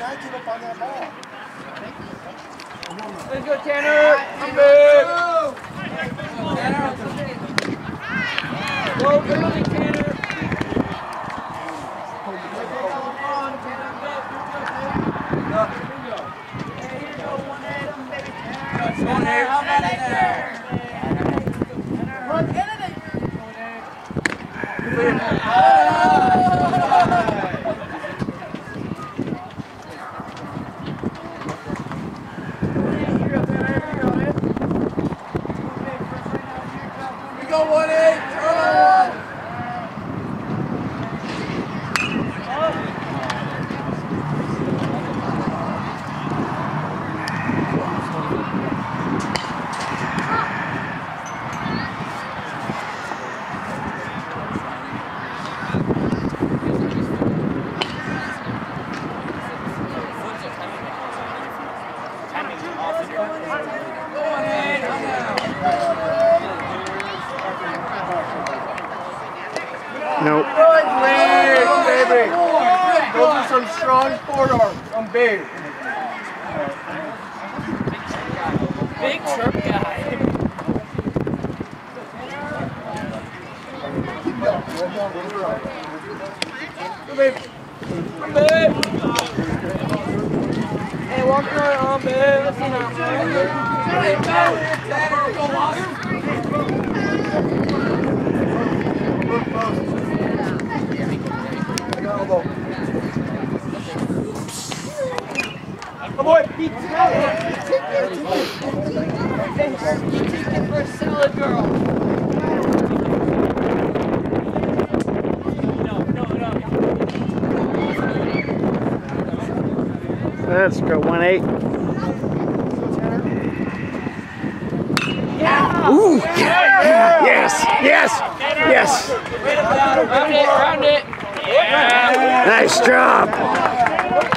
United up on that ball. Let's go, Tanner. I'm good. Go, early, Tanner. One there. Go one eight. Nope. Good, Lee. Baby. Those are some strong forearms. I'm big. Big chirp guy. Good, baby. I'm. Hey, walk around on big. Let's see now. Hey, go. Go, Walker. Elbow. Come on. You take it for a solid girl. No, no, no. Let's go. One eight. Yeah! Ooh. Yes. Yes. Yes. Round it, round it. Nice job.